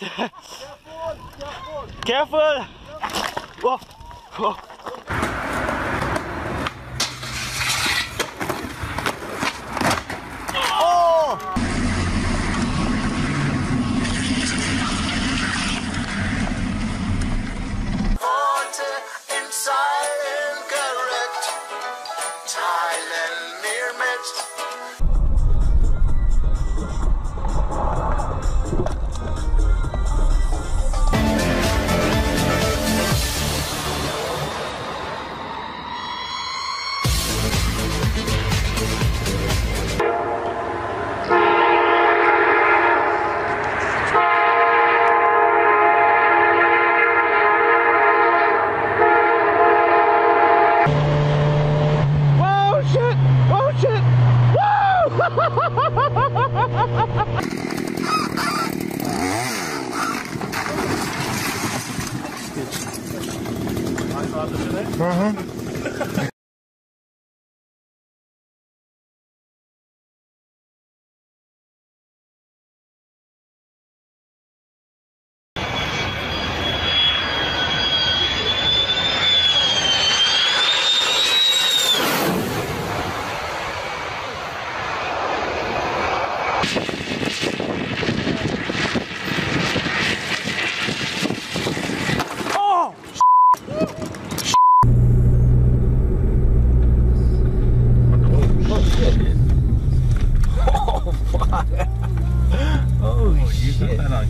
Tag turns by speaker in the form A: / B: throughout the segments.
A: Relax. Careful. Whoa. Whoa.
B: Uhum.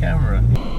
B: Camera.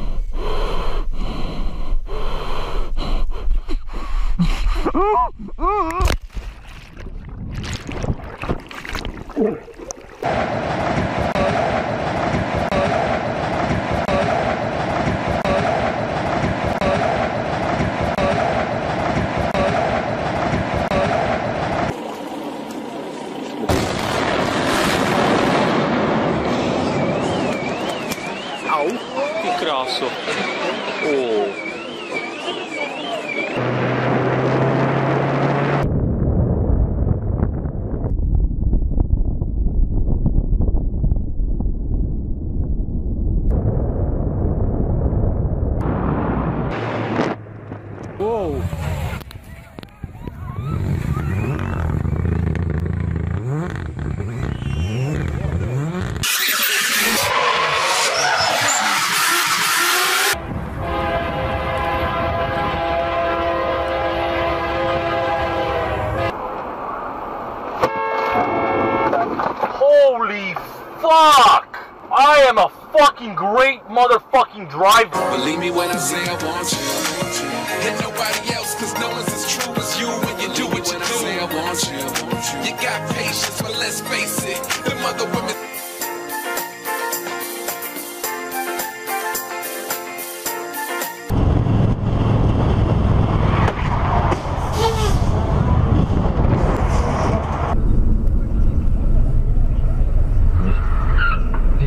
B: motherfucking driver.
C: Believe me when I say I want you. And nobody else, cause no one's as true as you when you do what you do. Say I want you. You got patience, but let's face it. The mother women.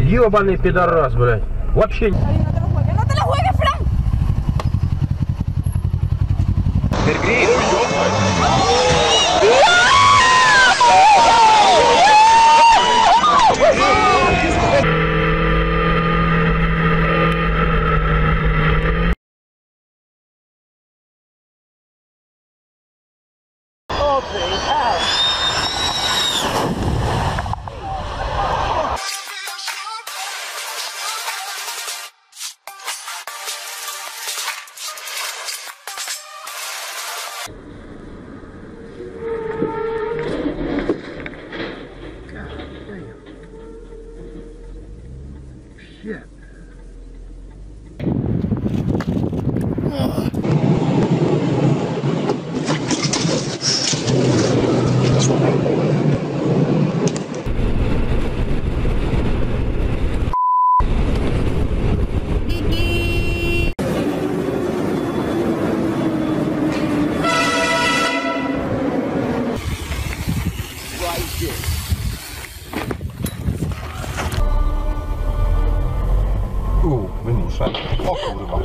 B: Ебаный пидорас, блядь. Вообще.
D: No right there. U, wymuszę. O kurwa.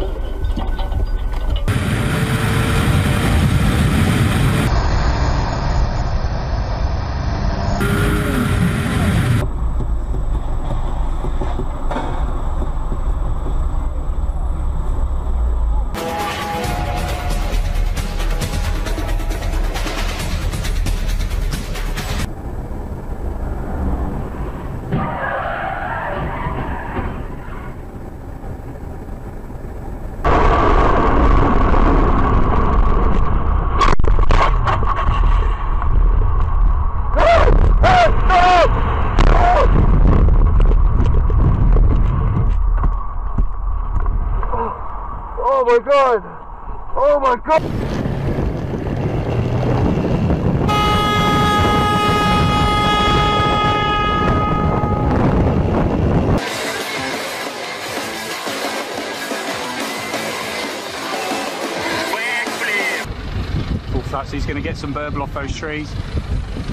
D: My god!
E: Full flat, so he's going to get some burble off those trees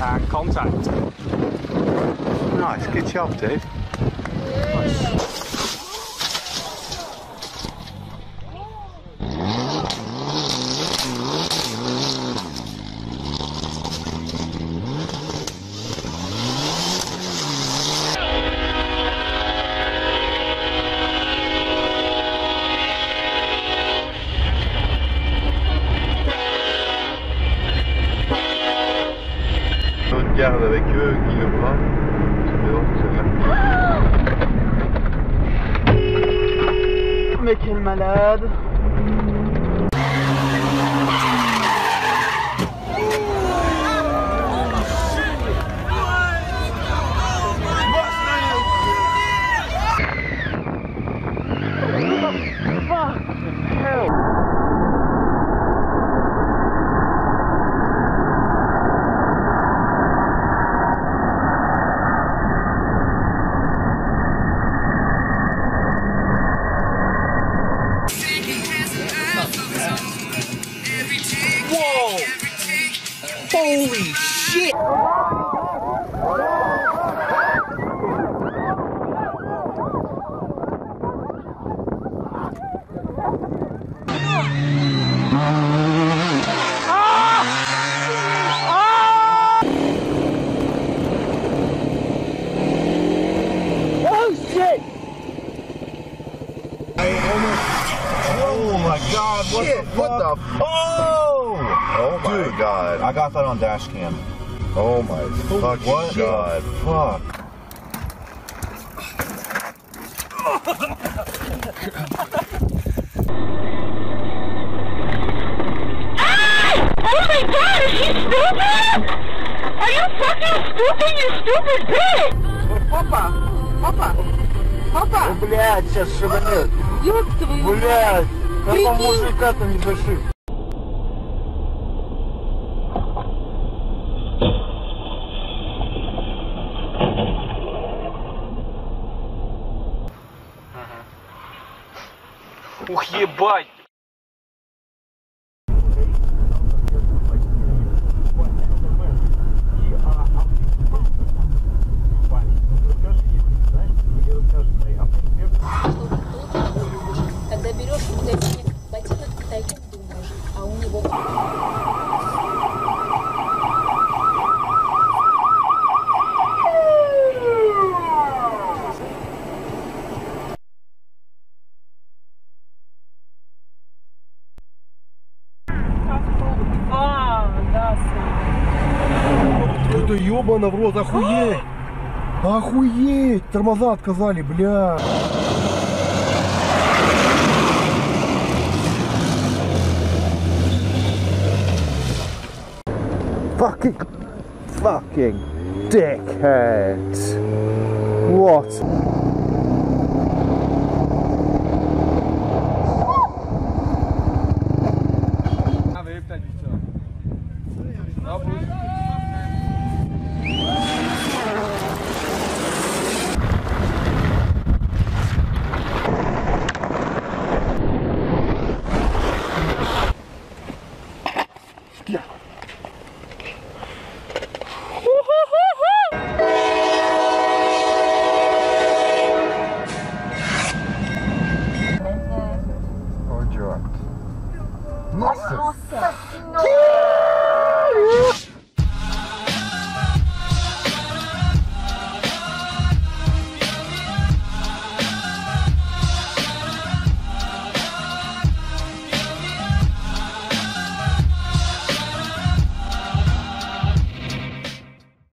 E: and contact.
F: Nice, good job, dude. On garde avec eux, Lebrun. C'est bien, celle-là.
D: Mais quel malade!
F: the fuck? What the Oh! Oh my god. I got that on dash cam. Oh my fucking what god. Fuck.
B: Oh my god, is she stupid? Are you fucking stupid, you stupid bitch?
D: Опа! Опа! Опа! Блять, сейчас шибанет.
B: Ёб твою
D: Блять! Этого
B: мужика
D: там не зашиб.
E: Ух, ебать!
D: Это ебано в рот, охуеть! Охуеть! Тормоза отказали, бля!
F: Fucking. Fucking dickhead. What?
D: 听哦。